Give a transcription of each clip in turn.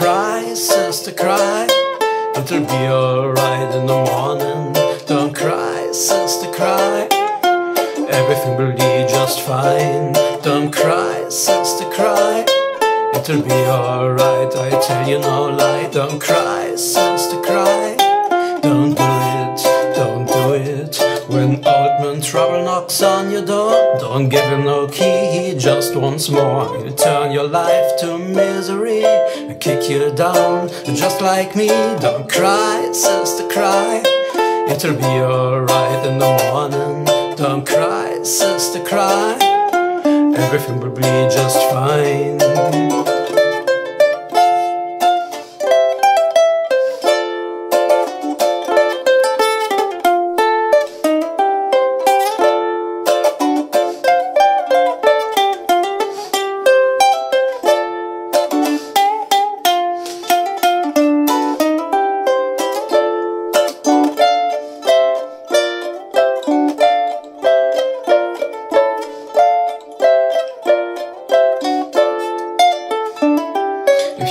cry, sister, cry. It'll be alright in the morning. Don't cry, sister, cry. Everything will be just fine. Don't cry, sister, cry. It'll be alright, I tell you no lie. Don't cry, sister, cry. Old man trouble knocks on your door, don't give him no key, he just wants more. He'll turn your life to misery and kick you down, just like me. Don't cry, sister, cry. It'll be alright in the morning. Don't cry, sister, cry. Everything will be just fine.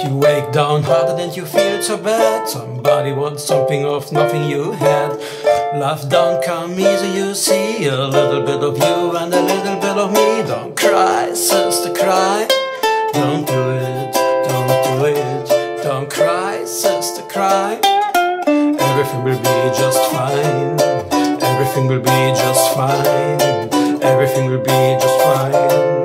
You wake downhearted and you feel so bad, somebody wants something of nothing you had. Love don't come easy, you see. A little bit of you and a little bit of me. Don't cry, sister, cry. Don't do it, don't do it. Don't cry, sister, cry. Everything will be just fine. Everything will be just fine. Everything will be just fine.